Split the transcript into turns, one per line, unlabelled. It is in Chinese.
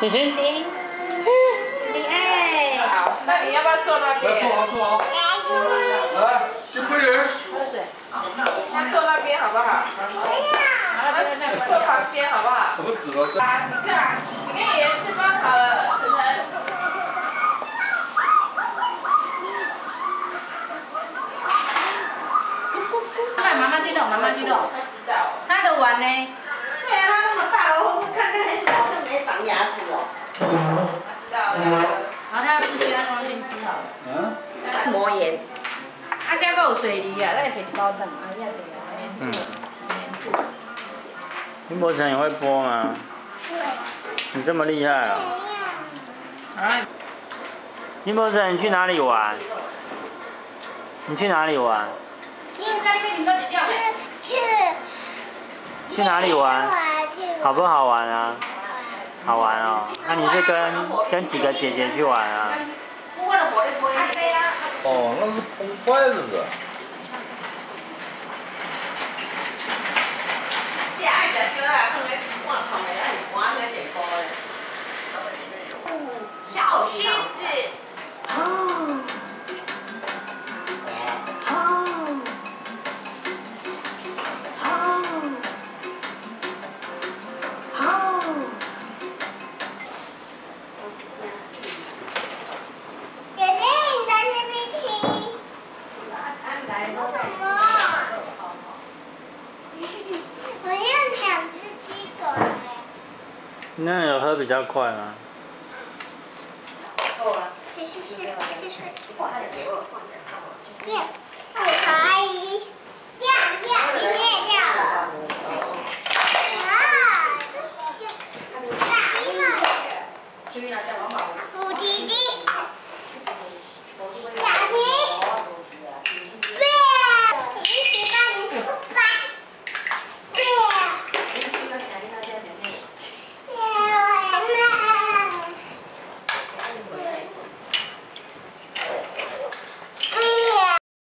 婷婷，
零零哎，
好，那你要不要坐那
边坐？好坐好。来，金龟人。
喝水。
那坐那边好不好？
好了，再再
坐旁边好不好？
我们只能？这
啊，你看，你跟爷爷吃饭好了，晨晨。
来，妈妈去弄，妈妈去弄。
他知道。
他的碗呢？
对啊，它那么大了，我看看还是好像没长牙齿哦。
他知道。
好，他要吃西安东先吃好了。
嗯。
膜炎。
啊，这个有水梨啊，咱摕一包蛋，啊，要得连煮，连煮。
林柏成也会播吗？你这么厉害啊、
啊，
林柏成，你去哪里玩？你去哪里玩？
去
去哪里玩？好不好玩啊？好玩哦。那、你是跟跟几个姐姐去玩啊？
哦，那是崩坏是不是？
你爱食烧啊，放咧换床的，小
心那
有喝比较快吗？
谢谢